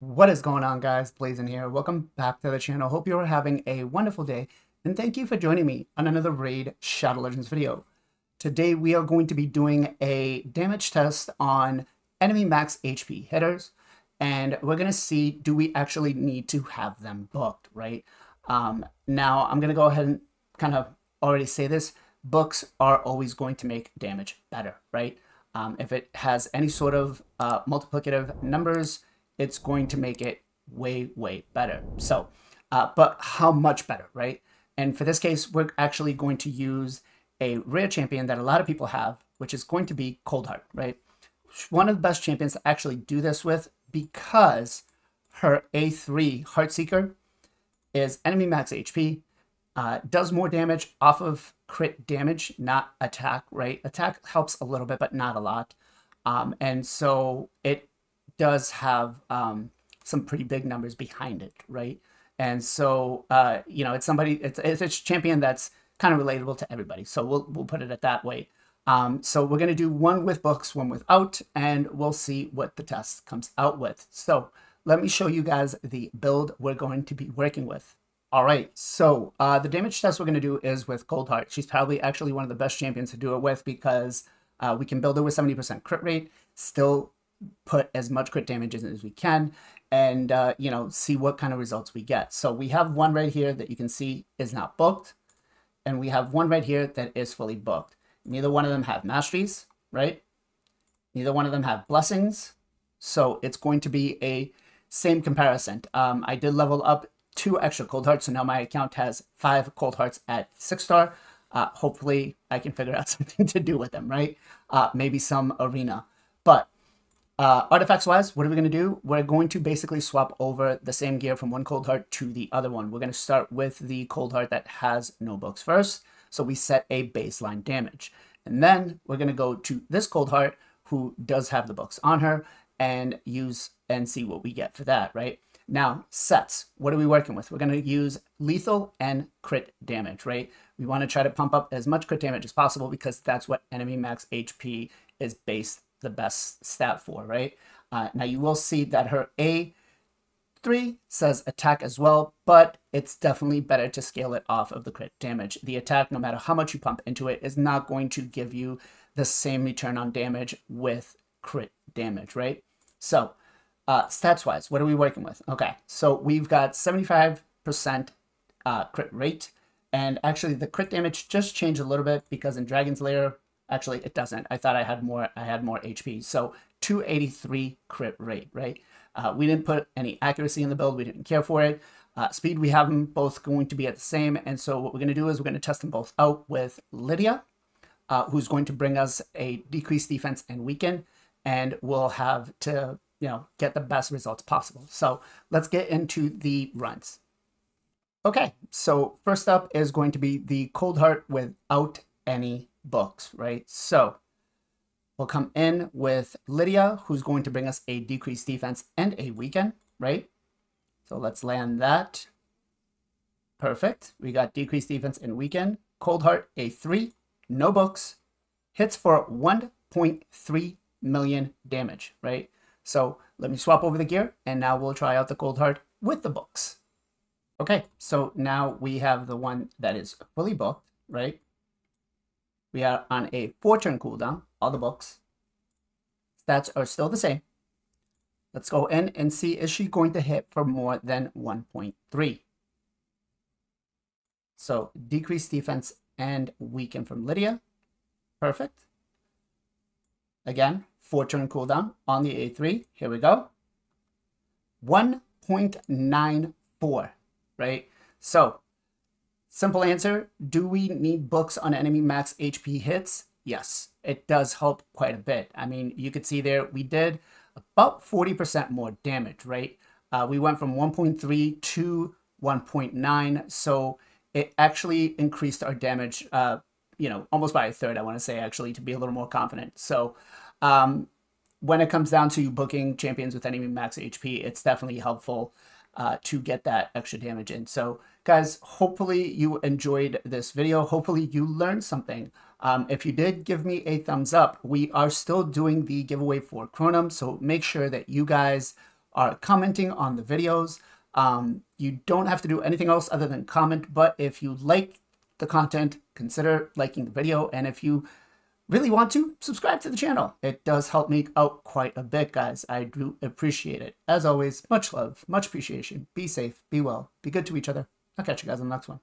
What is going on guys? Blazin here. Welcome back to the channel. Hope you are having a wonderful day and thank you for joining me on another Raid Shadow Legends video. Today we are going to be doing a damage test on enemy max HP hitters and we're going to see do we actually need to have them booked, right? Um, now I'm going to go ahead and kind of already say this. Books are always going to make damage better, right? Um, if it has any sort of uh, multiplicative numbers, it's going to make it way, way better. So, uh, but how much better, right? And for this case, we're actually going to use a rare champion that a lot of people have, which is going to be Coldheart, right? One of the best champions to actually do this with because her A3 Heartseeker is enemy max HP, uh, does more damage off of crit damage, not attack, right? Attack helps a little bit, but not a lot. Um, and so it does have um, some pretty big numbers behind it, right? And so, uh, you know, it's somebody, it's, it's a champion that's kind of relatable to everybody. So we'll, we'll put it at that way. Um, so we're going to do one with books, one without, and we'll see what the test comes out with. So let me show you guys the build we're going to be working with. All right, so uh, the damage test we're going to do is with Coldheart. She's probably actually one of the best champions to do it with because uh, we can build her with 70% crit rate, still put as much crit damage in as we can and uh, you know see what kind of results we get. So we have one right here that you can see is not booked, and we have one right here that is fully booked. Neither one of them have masteries, right? Neither one of them have blessings, so it's going to be a same comparison. Um, I did level up two extra Coldhearts, so now my account has five Coldhearts at six star. Uh, hopefully, I can figure out something to do with them, right? Uh, maybe some arena, but uh, artifacts wise, what are we going to do? We're going to basically swap over the same gear from one Coldheart to the other one. We're going to start with the Coldheart that has no books first. So we set a baseline damage. And then we're going to go to this Coldheart who does have the books on her and use and see what we get for that, right? Now, sets, what are we working with? We're going to use lethal and crit damage, right? We want to try to pump up as much crit damage as possible because that's what enemy max HP is based the best stat for, right? Uh, now you will see that her A3 says attack as well, but it's definitely better to scale it off of the crit damage. The attack, no matter how much you pump into it, is not going to give you the same return on damage with crit damage, right? So uh, stats wise, what are we working with? Okay, so we've got 75% uh, crit rate, and actually the crit damage just changed a little bit because in Dragon's Lair, Actually, it doesn't. I thought I had more. I had more HP. So 283 crit rate, right? Uh, we didn't put any accuracy in the build. We didn't care for it. Uh, speed, we have them both going to be at the same. And so what we're going to do is we're going to test them both out with Lydia, uh, who's going to bring us a decreased defense and weaken. And we'll have to, you know, get the best results possible. So let's get into the runs. Okay, so first up is going to be the Coldheart without any books, right? So we'll come in with Lydia, who's going to bring us a decreased defense and a weaken, right? So let's land that. Perfect. We got decreased defense and weaken. Coldheart, a 3, no books, hits for 1.3 million damage, right? So let me swap over the gear, and now we'll try out the Coldheart with the books. Okay, so now we have the one that is fully booked, right? We are on a 4 turn cooldown, all the books. Stats are still the same. Let's go in and see is she going to hit for more than 1.3. So decrease defense and weaken from Lydia. Perfect. Again, 4 turn cooldown on the A3. Here we go. 1.94, right? So Simple answer, do we need books on enemy max HP hits? Yes, it does help quite a bit. I mean, you could see there, we did about 40% more damage, right? Uh, we went from 1.3 to 1.9, so it actually increased our damage, uh, you know, almost by a third, I want to say, actually, to be a little more confident. So um, when it comes down to booking champions with enemy max HP, it's definitely helpful uh, to get that extra damage in. So Guys, hopefully you enjoyed this video. Hopefully you learned something. Um, if you did, give me a thumbs up. We are still doing the giveaway for Chronom, so make sure that you guys are commenting on the videos. Um, you don't have to do anything else other than comment, but if you like the content, consider liking the video. And if you really want to, subscribe to the channel. It does help me out quite a bit, guys. I do appreciate it. As always, much love, much appreciation. Be safe, be well, be good to each other. I'll catch you guys on the next one.